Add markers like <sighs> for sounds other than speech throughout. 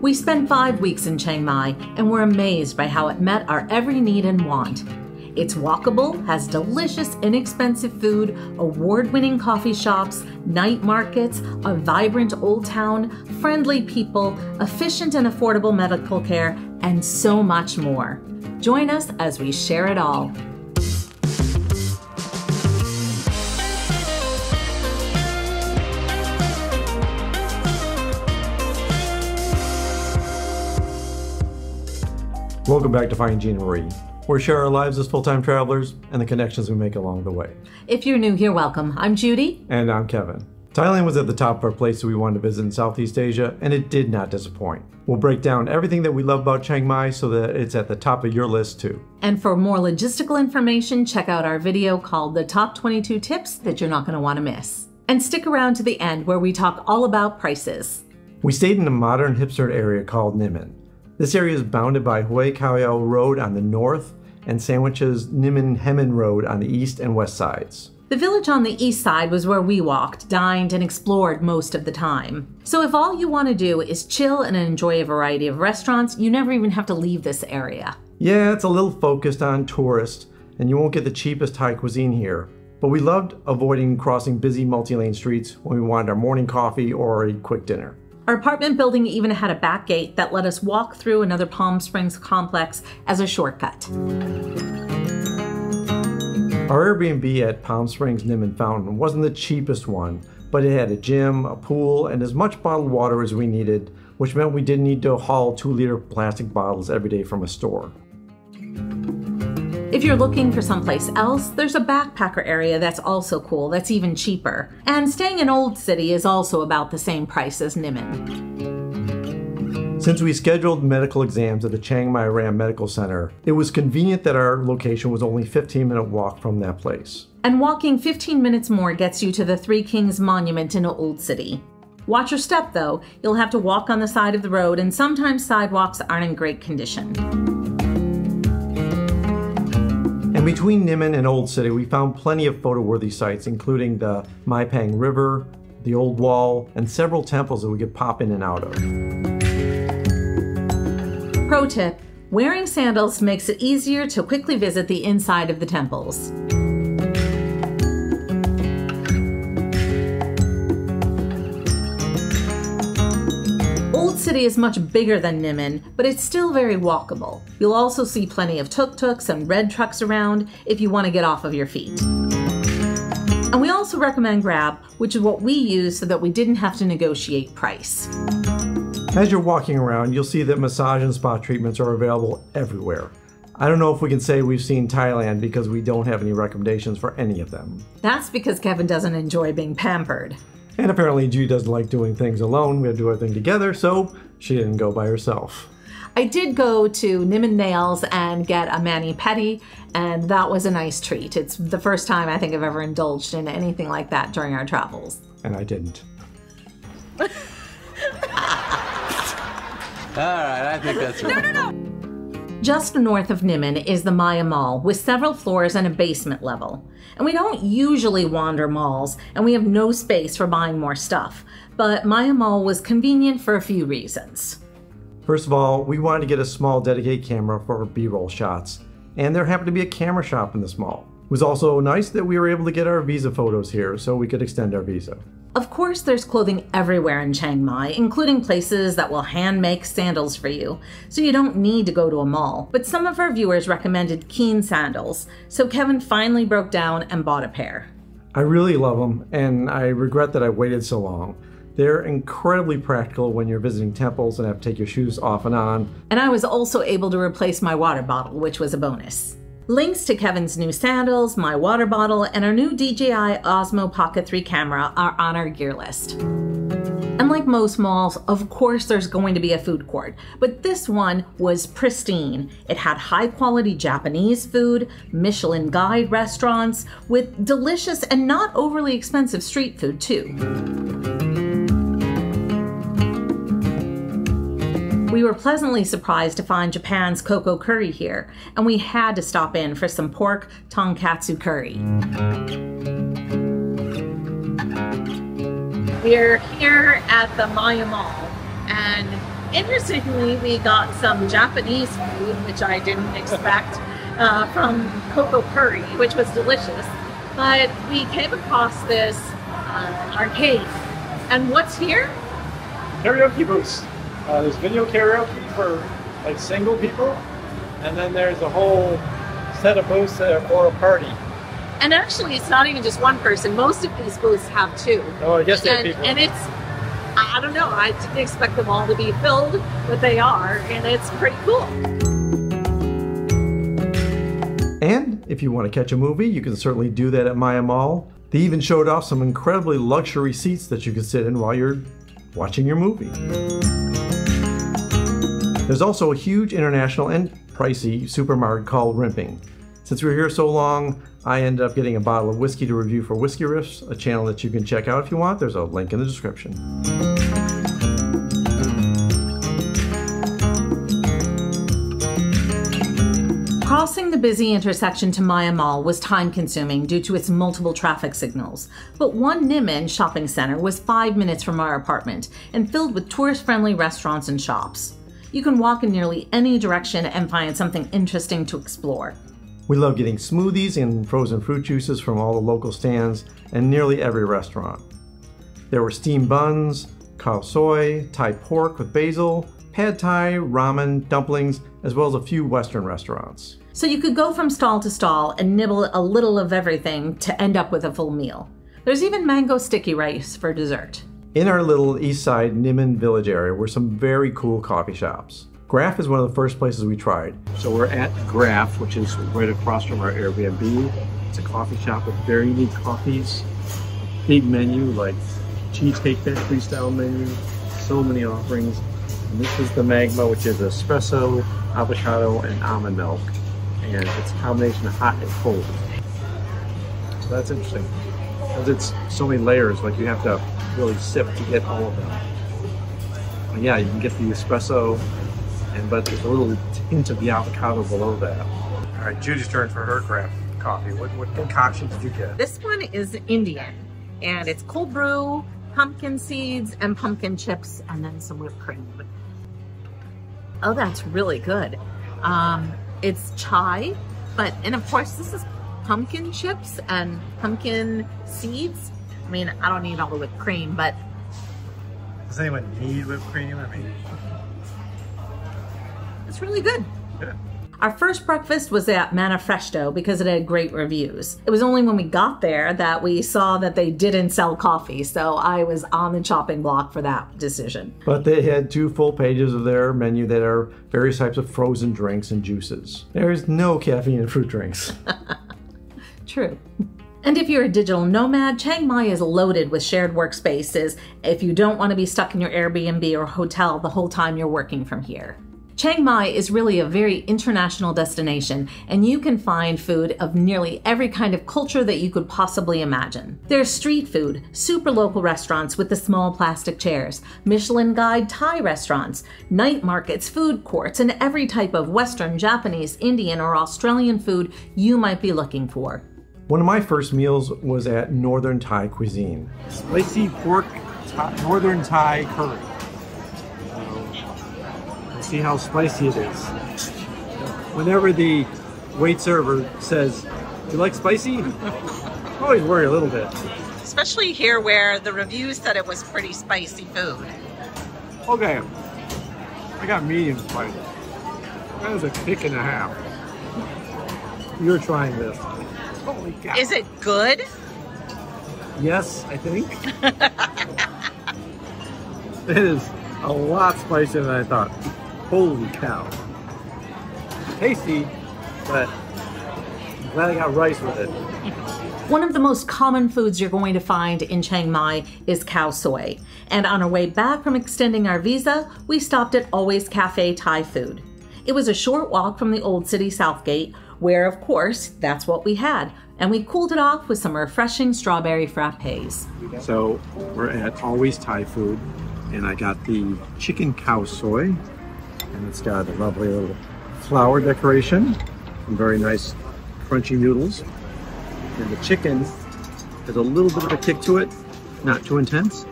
We spent five weeks in Chiang Mai and were amazed by how it met our every need and want. It's walkable, has delicious, inexpensive food, award winning coffee shops, night markets, a vibrant old town, friendly people, efficient and affordable medical care, and so much more. Join us as we share it all. Welcome back to Finding Gina Marie. We share our lives as full time travelers and the connections we make along the way. If you're new here, welcome. I'm Judy. And I'm Kevin. Thailand was at the top of our places we wanted to visit in Southeast Asia, and it did not disappoint. We'll break down everything that we love about Chiang Mai so that it's at the top of your list too. And for more logistical information, check out our video called The Top 22 Tips That You're Not Going to Want to Miss. And stick around to the end where we talk all about prices. We stayed in a modern hipster area called Nimman. This area is bounded by Hue Kaoyao Road on the north and sandwiches Nimmanhaemin Road on the east and west sides. The village on the east side was where we walked, dined, and explored most of the time. So if all you want to do is chill and enjoy a variety of restaurants, you never even have to leave this area. Yeah, it's a little focused on tourists, and you won't get the cheapest Thai cuisine here. But we loved avoiding crossing busy multi lane streets when we wanted our morning coffee or a quick dinner. Our apartment building even had a back gate that let us walk through another Palm Springs complex as a shortcut. Our Airbnb at Palm Springs Nimman Fountain wasn't the cheapest one, but it had a gym, a pool, and as much bottled water as we needed, which meant we didn't need to haul two liter plastic bottles every day from a store. If you're looking for someplace else, there's a backpacker area that's also cool, that's even cheaper. And staying in Old City is also about the same price as Nimman. Since we scheduled medical exams at the Chiang Mai Ram Medical Center, it was convenient that our location was only 15 minute walk from that place. And walking 15 minutes more gets you to the Three Kings Monument in Old City. Watch your step though, you'll have to walk on the side of the road and sometimes sidewalks aren't in great condition. And between Nimman and Old City, we found plenty of photo-worthy sites, including the Mae Ping River, the Old Wall, and several temples that we could pop in and out of. Pro tip, wearing sandals makes it easier to quickly visit the inside of the temples. City is much bigger than Nimman, but it's still very walkable. You'll also see plenty of tuk-tuks and red trucks around if you want to get off of your feet. And we also recommend Grab, which is what we use so that we didn't have to negotiate price. As you're walking around, you'll see that massage and spa treatments are available everywhere. I don't know if we can say we've seen Thailand because we don't have any recommendations for any of them. That's because Kevin doesn't enjoy being pampered. And apparently, Judy doesn't like doing things alone. We had to do everything together, so she didn't go by herself. I did go to Nimman Nails and get a mani pedi, and that was a nice treat. It's the first time I think I've ever indulged in anything like that during our travels. And I didn't. <laughs> All right, I think that's right. No, no, no. Just north of Nimman is the Maya Mall with several floors and a basement level. And we don't usually wander malls, and we have no space for buying more stuff. But Maya Mall was convenient for a few reasons. First of all, we wanted to get a small dedicated camera for B roll shots, and there happened to be a camera shop in this mall. It was also nice that we were able to get our visa photos here so we could extend our visa. Of course, there's clothing everywhere in Chiang Mai, including places that will hand make sandals for you, so you don't need to go to a mall. But some of our viewers recommended Keen sandals, so Kevin finally broke down and bought a pair. I really love them, and I regret that I waited so long. They're incredibly practical when you're visiting temples and have to take your shoes off and on. And I was also able to replace my water bottle, which was a bonus. Links to Kevin's new sandals, my water bottle, and our new DJI Osmo Pocket 3 camera are on our gear list. And like most malls, of course there's going to be a food court, but this one was pristine. It had high quality Japanese food, Michelin guide restaurants, with delicious and not overly expensive street food too. We were pleasantly surprised to find Japan's coco curry here, and we had to stop in for some pork tonkatsu curry. We're here at the Maya Mall, and Interestingly, we got some Japanese food, which I didn't expect, uh, from Coco Curry, which was delicious. But we came across this uh, arcade. And what's here? karaoke booths. Uh, there's video karaoke for like single people, and then there's a whole set of booths that are for a party. And actually, it's not even just one person. Most of these booths have two. Oh, I guess they have and, people. and it's, I don't know, I didn't expect them all to be filled, but they are, and it's pretty cool. And if you want to catch a movie, you can certainly do that at Maya Mall. They even showed off some incredibly luxury seats that you can sit in while you're watching your movie. There's also a huge international and pricey supermarket called Rimping. Since we were here so long, I ended up getting a bottle of whiskey to review for Whisky Riffs, a channel that you can check out if you want. There's a link in the description. Crossing the busy intersection to Maya Mall was time consuming due to its multiple traffic signals, but one Nimman shopping center was five minutes from our apartment and filled with tourist friendly restaurants and shops. You can walk in nearly any direction and find something interesting to explore. We love getting smoothies and frozen fruit juices from all the local stands and nearly every restaurant. There were steamed buns, khao soi, Thai pork with basil, pad thai, ramen, dumplings, as well as a few Western restaurants. So you could go from stall to stall and nibble a little of everything to end up with a full meal. There's even mango sticky rice for dessert. In our little east side Nimman village area were some very cool coffee shops. Graph is one of the first places we tried. So we're at Graph, which is right across from our Airbnb. It's a coffee shop with very unique coffees. Big menu, like Cheesecake Factory style menu. So many offerings. And this is the Magma, which is espresso, avocado, and almond milk. And it's a combination of hot and cold. So that's interesting. Because it's so many layers, like you have to really sip to get all of them. Yeah, you can get the espresso, and but there's a little hint of the avocado below that. All right, Judy's turn for her craft coffee. What, what concoction did you get? This one is Indian, and it's cold brew, pumpkin seeds, and pumpkin chips, and then some whipped cream. Oh, that's really good. Um, it's chai, but, and of course, this is pumpkin chips and pumpkin seeds. I mean, I don't need all the whipped cream, but Does anyone need whipped cream? I mean, it's really good. yeah. Our first breakfast was at Manifresto because it had great reviews. It was only when we got there that we saw that they didn't sell coffee, so I was on the chopping block for that decision. But they had two full pages of their menu that are various types of frozen drinks and juices. There's no caffeine in fruit drinks. <laughs> True. And if you're a digital nomad, Chiang Mai is loaded with shared workspaces if you don't want to be stuck in your Airbnb or hotel the whole time you're working from here. Chiang Mai is really a very international destination, and you can find food of nearly every kind of culture that you could possibly imagine. There's street food, super local restaurants with the small plastic chairs, Michelin Guide Thai restaurants, night markets, food courts, and every type of Western, Japanese, Indian, or Australian food you might be looking for. One of my first meals was at Northern Thai cuisine. Spicy pork, Thai, northern Thai curry. So, see how spicy it is. Whenever the wait server says, "Do you like spicy?" <laughs> always worry a little bit. Especially here where the reviews said it was pretty spicy food. Okay, I got medium spicy. That was a kick and a half. You're trying this. Holy cow! Is it good? Yes, I think. <laughs> it is a lot spicier than I thought. Holy cow. Tasty, but I'm glad I got rice with it. One of the most common foods you're going to find in Chiang Mai is khao soi. And on our way back from extending our visa, we stopped at Always Cafe Thai Food. It was a short walk from the old city Southgate, where, of course, that's what we had. And we cooled it off with some refreshing strawberry frappes. So we're at Always Thai Food, and I got the chicken khao soi, and it's got a lovely little flower decoration, and very nice crunchy noodles. And the chicken has a little bit of a kick to it, not too intense.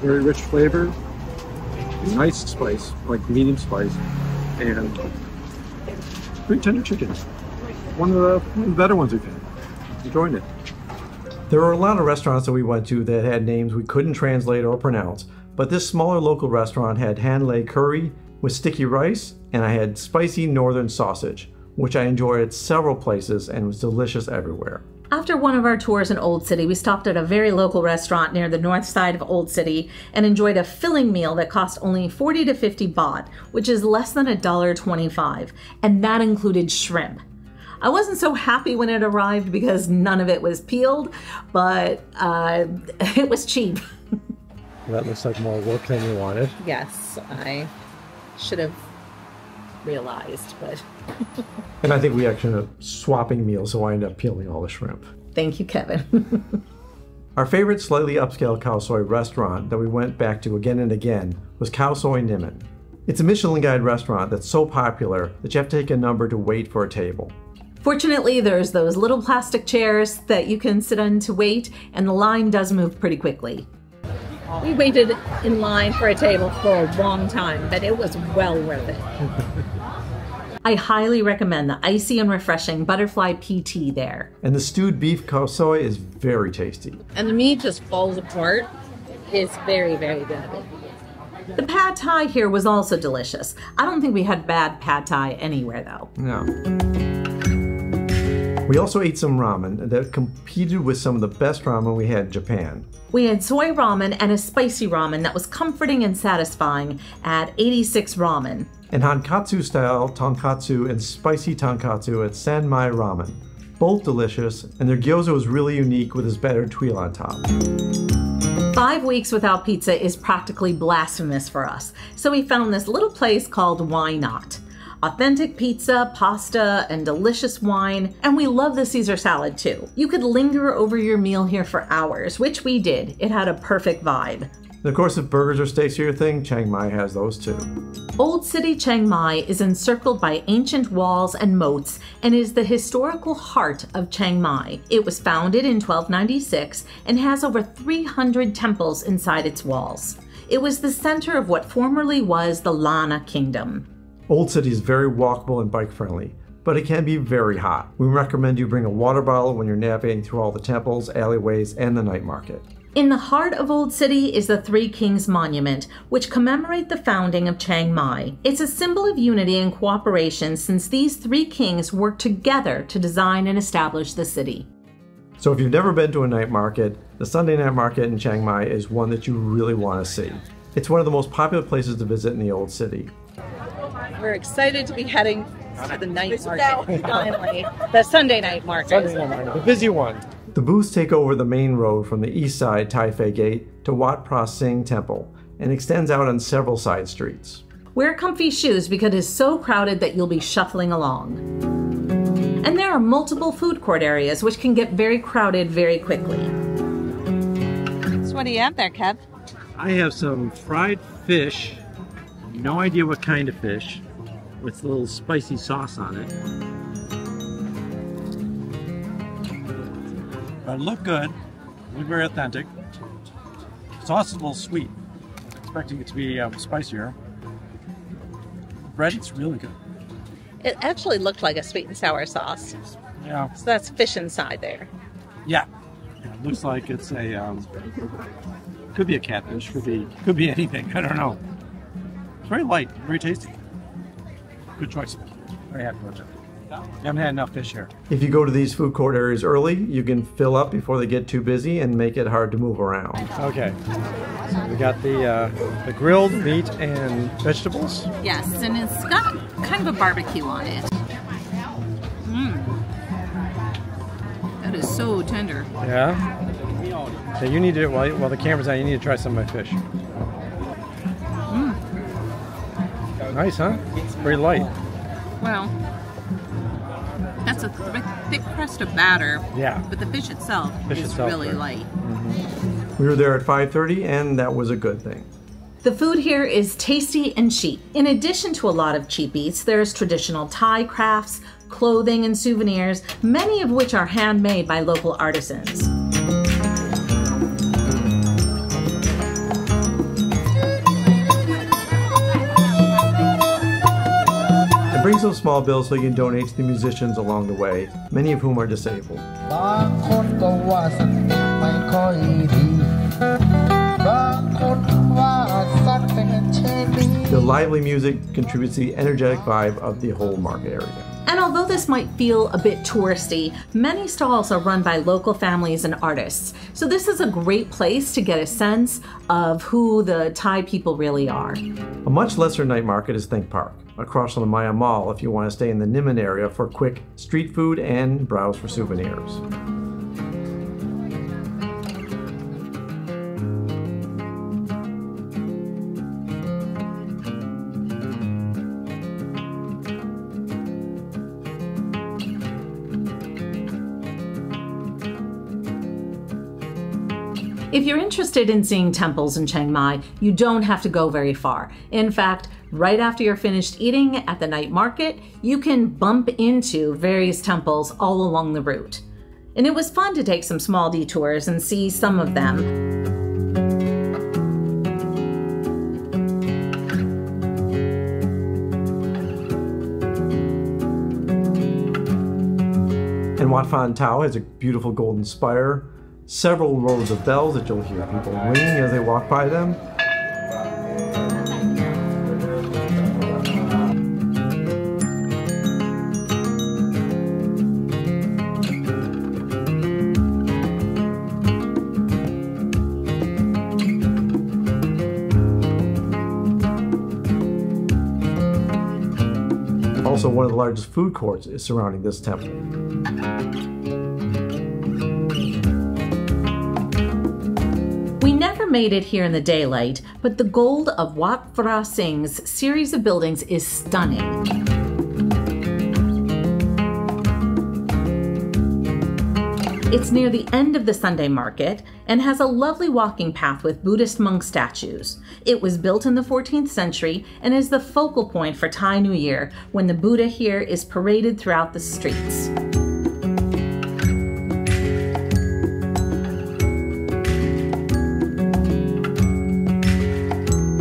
very rich flavor, nice spice, like medium spice, and pretty tender chicken. One of the, one of the better ones we've had. Enjoying it. There were a lot of restaurants that we went to that had names we couldn't translate or pronounce, but this smaller local restaurant had hanlei curry with sticky rice, and I had spicy northern sausage, which I enjoyed at several places and was delicious everywhere. After one of our tours in Old City, we stopped at a very local restaurant near the north side of Old City and enjoyed a filling meal that cost only 40 to 50 baht, which is less than $1.25, and that included shrimp. I wasn't so happy when it arrived because none of it was peeled, but uh, <laughs> it was cheap. That looks like more work than you wanted. Yes, I should have realized, but <laughs> And I think we actually ended up swapping meals, so I ended up peeling all the shrimp. thank you, Kevin. <laughs> Our favorite slightly upscale khao soi restaurant that we went back to again and again was Khao Soi Nimman. It's a Michelin Guide restaurant that's so popular that you have to take a number to wait for a table. Fortunately, there's those little plastic chairs that you can sit on to wait, and the line does move pretty quickly. We waited in line for a table for a long time, but it was well worth it. <laughs> I highly recommend the icy and refreshing butterfly pea tea there. And the stewed beef khao soi is very tasty. And the meat just falls apart. It's very, very good. The pad thai here was also delicious. I don't think we had bad pad thai anywhere though. No. We also ate some ramen that competed with some of the best ramen we had in Japan. We had soy ramen and a spicy ramen that was comforting and satisfying at 86 ramen. And Hakata style tonkatsu and spicy tonkatsu at Sanmai Ramen. Both delicious, and their gyoza was really unique with its battered tuile on top. Five weeks without pizza is practically blasphemous for us, so we found this little place called Why Not. Authentic pizza, pasta, and delicious wine, and we love the Caesar salad too. You could linger over your meal here for hours, which we did. It had a perfect vibe. Of course, if burgers or steaks are your thing, Chiang Mai has those too. Old City Chiang Mai is encircled by ancient walls and moats and is the historical heart of Chiang Mai. It was founded in 1296 and has over 300 temples inside its walls. It was the center of what formerly was the Lanna Kingdom. Old City is very walkable and bike friendly, but it can be very hot. We recommend you bring a water bottle when you're navigating through all the temples, alleyways, and the night market. In the heart of Old City is the Three Kings Monument, which commemorate the founding of Chiang Mai. It's a symbol of unity and cooperation since these three kings worked together to design and establish the city. So if you've never been to a night market, the Sunday night market in Chiang Mai is one that you really want to see. It's one of the most popular places to visit in the Old City. We're excited to be heading to the night market finally. The Sunday night market. the busy one. The booths take over the main road from the east side Tha Phae Gate to Wat Phra Singh Temple and extends out on several side streets. Wear comfy shoes because it is so crowded that you'll be shuffling along. And there are multiple food court areas which can get very crowded very quickly. So what do you have there, Kev? I have some fried fish, no idea what kind of fish, with a little spicy sauce on it. But it looked good, looked very authentic. Sauce is a little sweet. Expecting it to be um, spicier. Bread is really good. It actually looked like a sweet and sour sauce. Yeah, So that's fish inside there. yeah. yeah it looks like it's a um, could be a catfish, could be could be anything. I don't know. It's very light, very tasty. Good choice. Very happy with it. Haven't had enough fish here. If you go to these food court areas early, you can fill up before they get too busy and make it hard to move around. Okay, so we got the uh, the grilled meat and vegetables. Yes, and it's got kind of a barbecue on it. Mmm. That is so tender. Yeah. So you need to while, while the camera's on, you need to try some of my fish. Nice, huh? It's Very light. Well, that's a thick, thick crust of batter, Yeah. but the fish itself Fish is itself, really right. light. Mm-hmm. We were there at 5:30 and that was a good thing. The food here is tasty and cheap. In addition to a lot of cheap eats, there's traditional Thai crafts, clothing, and souvenirs, many of which are handmade by local artisans. Some small bills so you can donate to the musicians along the way, many of whom are disabled. The lively music contributes to the energetic vibe of the whole market area. And although this might feel a bit touristy, many stalls are run by local families and artists. So this is a great place to get a sense of who the Thai people really are. A much lesser night market is Think Park across from the Maya Mall if you want to stay in the Nimman area for quick street food and browse for souvenirs. If you're interested in seeing temples in Chiang Mai, you don't have to go very far. In fact, right after you're finished eating at the night market, you can bump into various temples all along the route. And it was fun to take some small detours and see some of them. And Wat Phan Tao has a beautiful golden spire, several rows of bells that you'll hear people ringing as they walk by them. Largest food courts is surrounding this temple. We never made it here in the daylight, but the gold of Wat Phra Singh's series of buildings is stunning. It's near the end of the Sunday market and has a lovely walking path with Buddhist monk statues. It was built in the 14th century and is the focal point for Thai New Year when the Buddha here is paraded throughout the streets.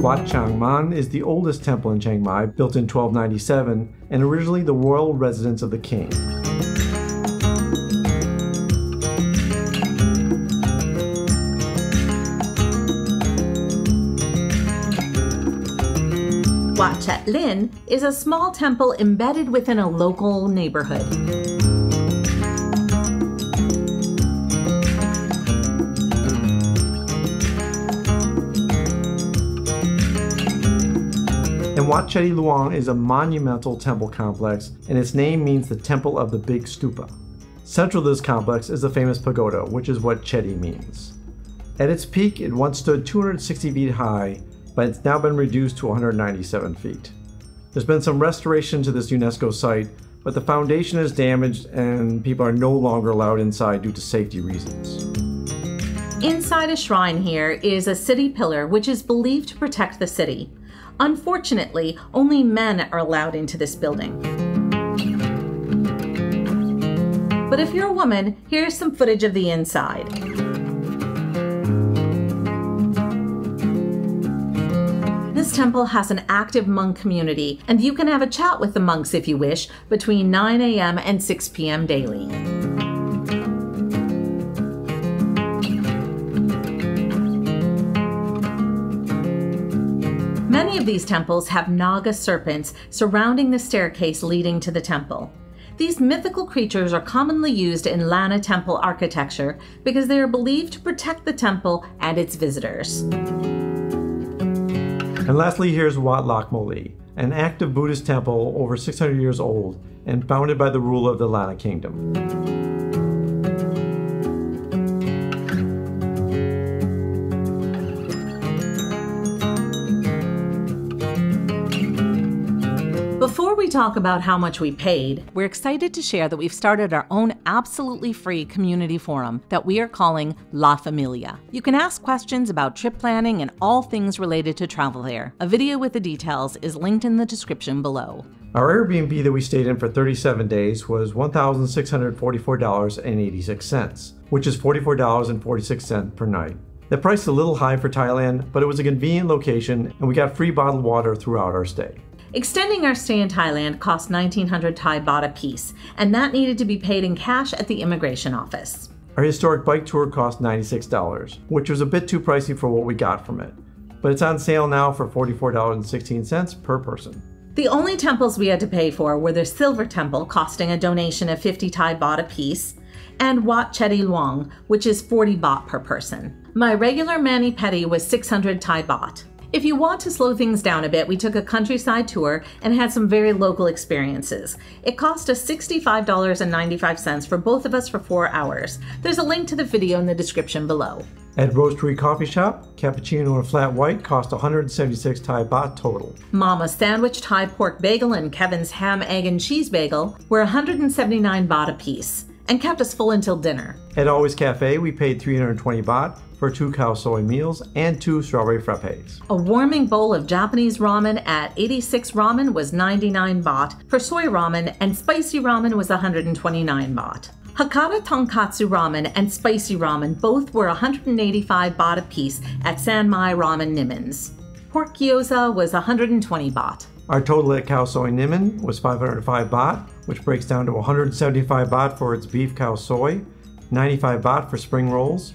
Wat Chang Man is the oldest temple in Chiang Mai, built in 1297, and originally the royal residence of the king. Wat Chet Lin is a small temple embedded within a local neighborhood. And Wat Chedi Luang is a monumental temple complex, and its name means the Temple of the Big Stupa. Central to this complex is the famous pagoda, which is what Chedi means. At its peak, it once stood 260 feet high, but it's now been reduced to 197 feet. There's been some restoration to this UNESCO site, but the foundation is damaged and people are no longer allowed inside due to safety reasons. Inside a shrine here is a city pillar which is believed to protect the city. Unfortunately, only men are allowed into this building. But if you're a woman, here's some footage of the inside. This temple has an active monk community, and you can have a chat with the monks if you wish between 9 a.m. and 6 p.m. daily. Many of these temples have Naga serpents surrounding the staircase leading to the temple. These mythical creatures are commonly used in Lanna temple architecture because they are believed to protect the temple and its visitors. And lastly, here's Wat Lak Moli, an active Buddhist temple over 600 years old and founded by the ruler of the Lanna Kingdom. We talk about how much we paid, we're excited to share that we've started our own absolutely free community forum that we are calling La Familia. You can ask questions about trip planning and all things related to travel there. A video with the details is linked in the description below. Our Airbnb that we stayed in for 37 days was $1,644.86, which is $44.46 per night. The price is a little high for Thailand, but it was a convenient location and we got free bottled water throughout our stay. Extending our stay in Thailand cost 1900 Thai baht a piece, and that needed to be paid in cash at the immigration office. Our historic bike tour cost $96, which was a bit too pricey for what we got from it. But it's on sale now for $44.16 per person. The only temples we had to pay for were the Silver Temple, costing a donation of 50 Thai baht a piece, and Wat Chedi Luang, which is 40 baht per person. My regular mani pedi was 600 Thai baht. If you want to slow things down a bit, we took a countryside tour and had some very local experiences. It cost us $65.95 for both of us for four hours. There's a link to the video in the description below. At Roastery Coffee Shop, cappuccino and flat white cost 176 Thai baht total. Mama's sandwich, Thai pork bagel, and Kevin's ham, egg, and cheese bagel were 179 baht a piece and kept us full until dinner. At Always Cafe, we paid 320 baht for two khao soi meals and two strawberry frappes. A warming bowl of Japanese ramen at 86 ramen was 99 baht for soy ramen, and spicy ramen was 129 baht. Hakata tonkatsu ramen and spicy ramen both were 185 baht a piece at Sanmai Ramen Nimmons. Pork gyoza was 120 baht. Our total at Khao Soi Nimman was 505 baht, which breaks down to 175 baht for its beef khao soi, 95 baht for spring rolls,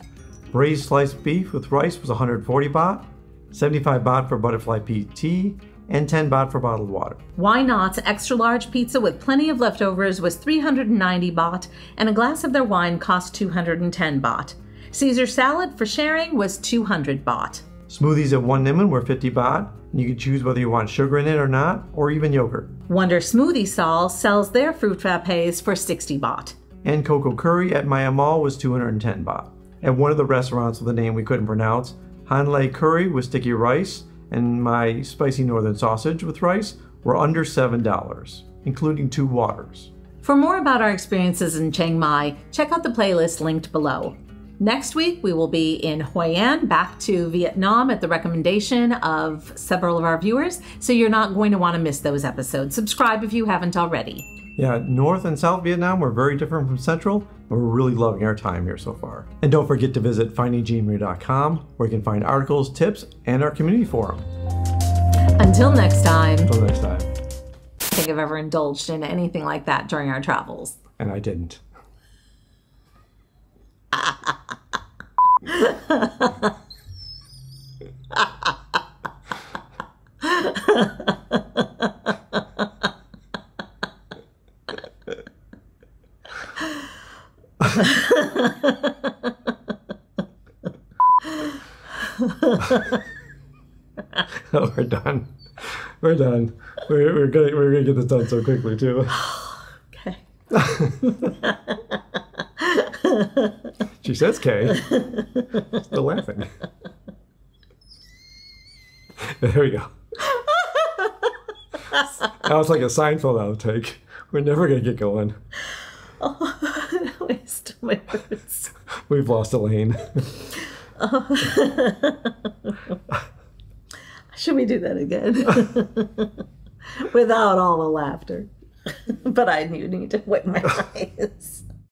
braised sliced beef with rice was 140 baht, 75 baht for butterfly pea tea, and 10 baht for bottled water. Why Not's extra large pizza with plenty of leftovers was 390 baht, and a glass of their wine cost 210 baht. Caesar salad for sharing was 200 baht. Smoothies at one Nimman were 50 baht, you can choose whether you want sugar in it or not, or even yogurt. Wonder Smoothie Sol sells their fruit frappes for 60 baht. And Coco curry at Maya Mall was 210 baht. At one of the restaurants with a name we couldn't pronounce, Hanlei curry with sticky rice and my spicy northern sausage with rice were under $7, including two waters. For more about our experiences in Chiang Mai, check out the playlist linked below. Next week, we will be in Hoi An, back to Vietnam at the recommendation of several of our viewers, so you're not going to want to miss those episodes. Subscribe if you haven't already. Yeah, North and South Vietnam were very different from Central, and we're really loving our time here so far. And don't forget to visit findingginamarie.com, where you can find articles, tips, and our community forum. Until next time, Until next time. I think I've ever indulged in anything like that during our travels. And I didn't. <laughs> oh, we're done. We're done. We're, we're gonna we're gonna get this done so quickly too. <sighs> Okay. <laughs> She says K. <laughs> Still laughing. there we go. That was like a Seinfeld outtake. We're never gonna get going. Waste my words. We've lost Elaine. <laughs> Should we do that again? <laughs> Without all the laughter. but I do need to wipe my eyes.